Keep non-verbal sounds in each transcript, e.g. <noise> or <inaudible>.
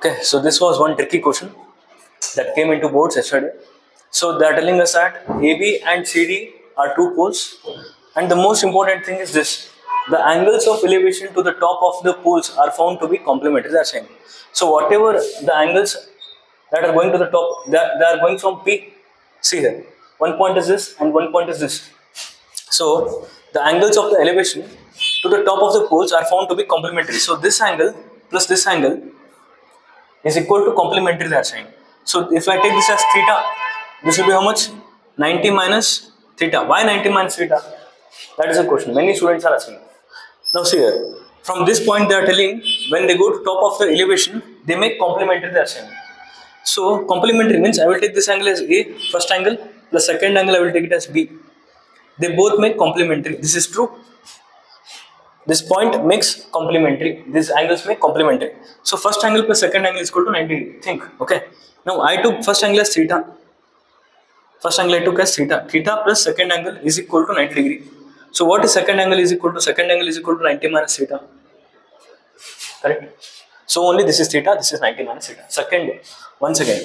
Okay, so this was one tricky question that came into boards yesterday. So they are telling us that AB and CD are two poles, and the most important thing is this: the angles of elevation to the top of the poles are found to be complementary. They are saying. So whatever the angles that are going to the top, they are, they are going from P. See here, one point is this, and one point is this. So the angles of the elevation to the top of the poles are found to be complementary. So this angle plus this angle is equal to complementary are saying. So if I take this as theta, this will be how much? 90 minus theta. Why 90 minus theta? That is a question. Many students are asking. Now see here. From this point they are telling when they go to top of the elevation, they make complementary are saying. So complementary means I will take this angle as A, first angle, the plus second angle I will take it as B. They both make complementary. This is true. This point makes complementary. These angles make complementary. So first angle plus second angle is equal to 90 degree. Think. Okay. Now I took first angle as theta. First angle I took as theta. Theta plus second angle is equal to 90 degree. So what is second angle is equal to? Second angle is equal to 90 minus theta. Correct. So only this is theta. This is 90 minus theta. Second. Once again.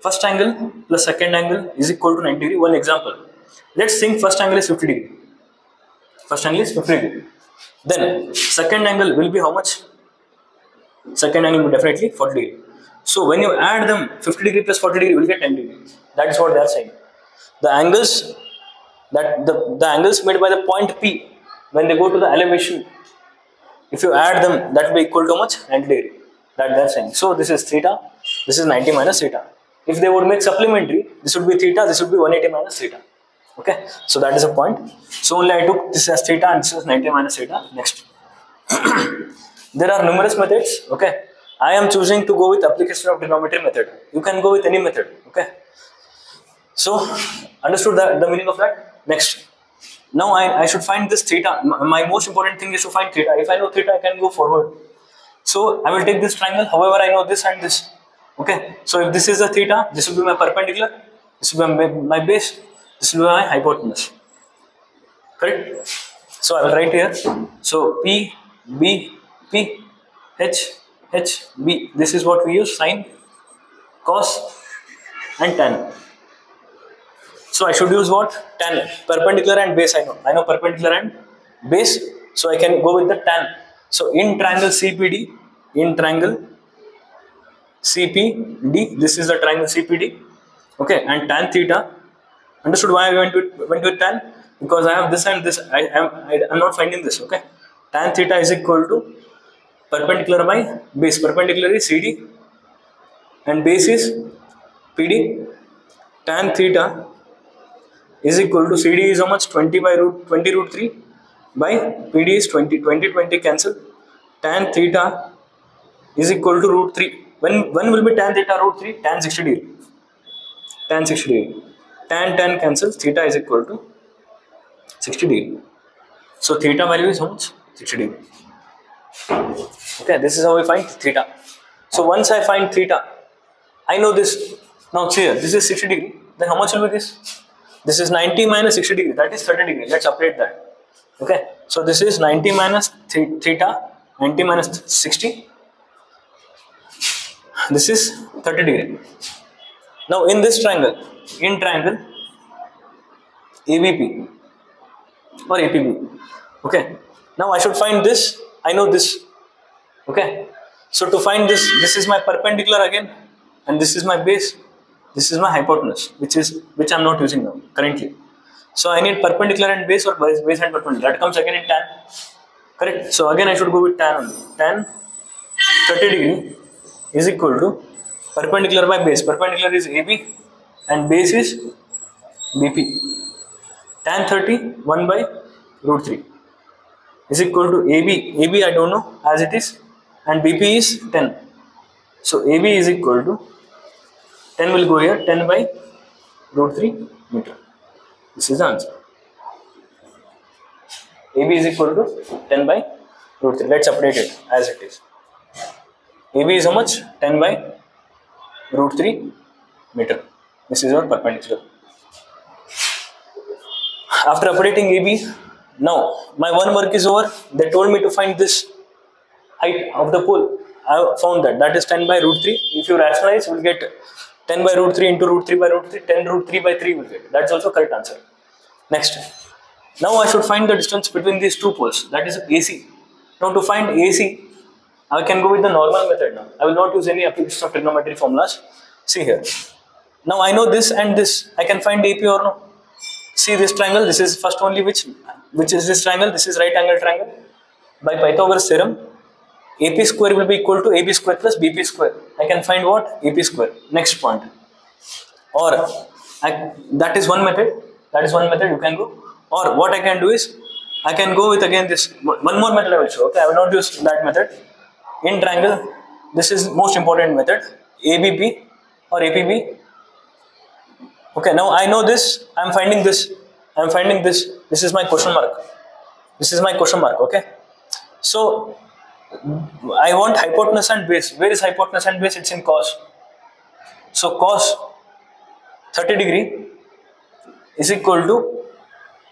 First angle plus second angle is equal to 90 degree. One example. Let's think first angle is 50 degree. First angle is 50 degree. Then second angle will be how much? Second angle will definitely 40 degree. So when you add them 50 degree plus 40 degree, you will get 10 degree. That is what they are saying. The angles that the, the angles made by the point P when they go to the elevation, if you add them, that will be equal to much? 90 degree. That they are saying. So this is theta, this is 90 minus theta. If they would make supplementary, this would be theta, this would be 180 minus theta. Okay, so that is a point. So only I took this as theta and this is 90 minus theta. Next. <clears throat> there are numerous methods. Okay, I am choosing to go with application of trigonometry method. You can go with any method. Okay. So understood the, the meaning of that? Next. Now I, I should find this theta. My, most important thing is to find theta. If I know theta, I can go forward. So I will take this triangle. However, I know this and this. Okay. So if this is a theta, this will be my perpendicular. This will be my, my base. This will be my hypotenuse. Correct? So I will write here. So P, B, P, H, H, B. This is what we use sine, cos, and tan. So I should use what? Tan. Perpendicular and base I know. I know perpendicular and base. So I can go with the tan. So in triangle CPD, in triangle CPD, this is the triangle CPD. Okay, and tan theta. Understood why I went with went with tan? Because I have this and this. I am I am not finding this. Okay, tan theta is equal to perpendicular by base. Perpendicular is CD and base is PD. Tan theta is equal to CD is how much 20 by root 20 root 3 by PD is 20 20 20 cancel tan theta is equal to root 3 when when will be tan theta root 3 tan 60 degree tan 60 degree tan tan cancels theta is equal to 60 degree. So theta value is how much? 60 degree. Okay this is how we find theta. So once I find theta I know this. Now here this is 60 degree. Then how much will be this? This is 90 minus 60 degree. That is 30 degree. Let's update that. Okay so this is 90 minus th- theta 90 minus 60 this is 30 degree. Now in this triangle in triangle ABP or APB okay. Now I should find this. I know this. Okay. So to find this this is my perpendicular again and this is my base. This is my hypotenuse which is which I'm not using now currently. So I need perpendicular and base or base, and perpendicular. That comes again in tan. Correct? So again I should go with tan tan 30 degree is equal to perpendicular by base. Perpendicular is AB and base is BP tan 30 1 by root 3 is equal to AB AB I don't know as it is. And BP is 10 so AB is equal to 10 will go here 10 by root 3 meter. This is the answer. AB is equal to 10 by root 3 let's update it as it is. AB is how much? 10 by root 3 meter this is our perpendicular after updating AB now my one work is over they told me to find this height of the pole I found that. That is 10 by root 3. If you rationalize, you will get 10 by root 3 into root 3 by root 3. 10 root 3 by 3 will get. That's also correct answer. Next. Now I should find the distance between these two poles. That is AC. Now to find AC, I can go with the normal method now. I will not use any application of trigonometry formulas. See here. Now I know this and this. I can find AP or no. See this triangle. This is first only which which is this triangle. This is right angle triangle. By Pythagoras theorem, AP square will be equal to AB square plus BP square. I can find what? AP square. Next point. Or I, that is one method. That is one method you can go. Or what I can do is I can go with again this one more method I will show. Okay, I will not use that method. In triangle, this is most important method. ABP or APB. Okay, now I know this. I am finding this. I am finding this. This is my question mark. This is my question mark. Okay. So I want hypotenuse and base. Where is hypotenuse and base? It's in cos. So cos 30 degree is equal to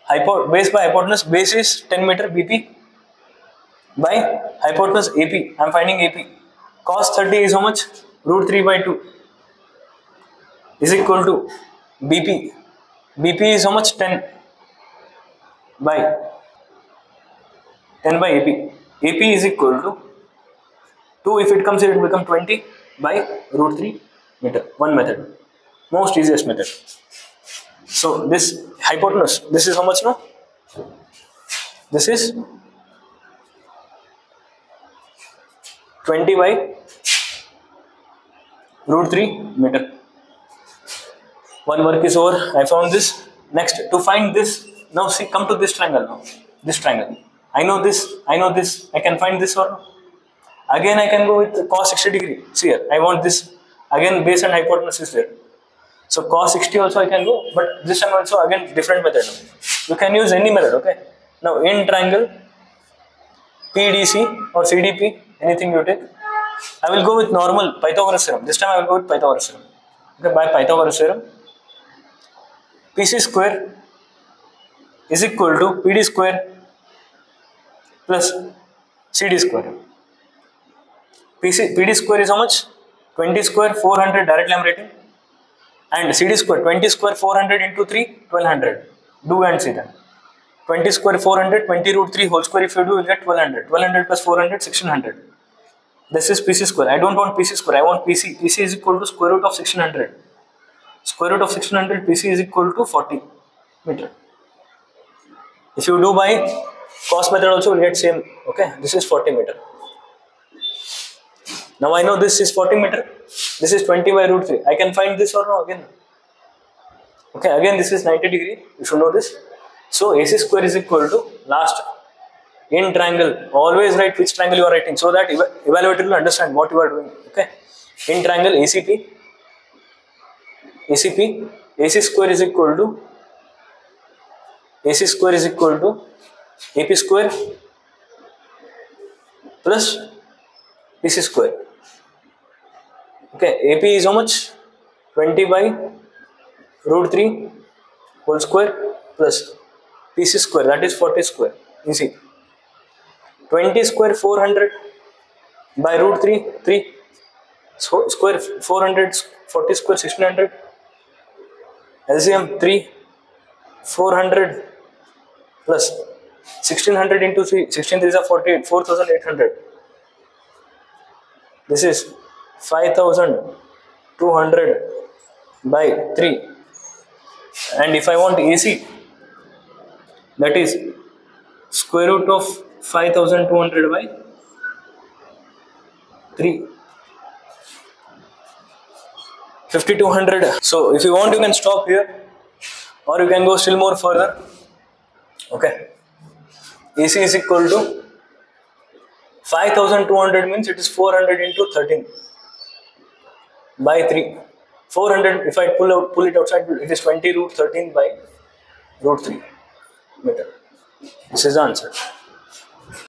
hypo, base by hypotenuse. Base is 10 meter BP by hypotenuse AP. I am finding AP. Cos 30 is how much? Root 3 by 2 is equal to BP. BP is how much? 10 by 10 by AP. AP is equal to 2 if it comes here it will become 20 by root 3 meter. One method. Most easiest method. So this hypotenuse, this is how much now? This is 20 by root 3 meter. One work is over. I found this. Next, to find this, now see, come to this triangle now. This triangle. I know this, I know this, I can find this or. Again, I can go with cos 60 degree. See here, I want this. Again, base and hypotenuse is there. So cos 60 also I can go, but this time also again different method. You can use any method, okay? Now in triangle, PDC or CDP, anything you take. I will go with normal Pythagoras theorem. This time I will go with Pythagoras theorem. Okay, by Pythagoras theorem, PC square is equal to PD square plus CD square. PC, PD square is how much? 20 square 400 directly I am writing and CD square 20 square 400 into 3 1200 do and see that 20 square 400 20 root 3 whole square if you do you get 1200 1200 plus 400 1600 this is PC square. I don't want PC square. I want PC PC is equal to square root of 1600 square root of 1600 PC is equal to 40 meter. If you do by cos method also will get same okay? This is 40 meter. Now I know this is 40 meter. This is 20 by root 3 I can find this or no again? Okay again this is 90 degree. You should know this. So AC square is equal to last in triangle. Always write which triangle you are writing so that ev evaluator will understand what you are doing okay? In triangle ACP ACP AC square is equal to AC square is equal to AP square plus PC square. Okay, AP is how much? 20 by root 3 whole square plus PC square that is 40 square. You see, 20 square 400 by root 3 3 so square 400 40 square 1600 LCM 3 400 plus 1600 into 3 16 3 is 48 4800 this is 5200 by 3 and if I want AC that is square root of 5200 by 3 5200 so if you want you can stop here. Or you can go still more further. Okay. AC is equal to 5200 means it is 400 into 13 by 3 400 if I pull out pull it outside it is 20 root 13 by root 3 meter. This is the answer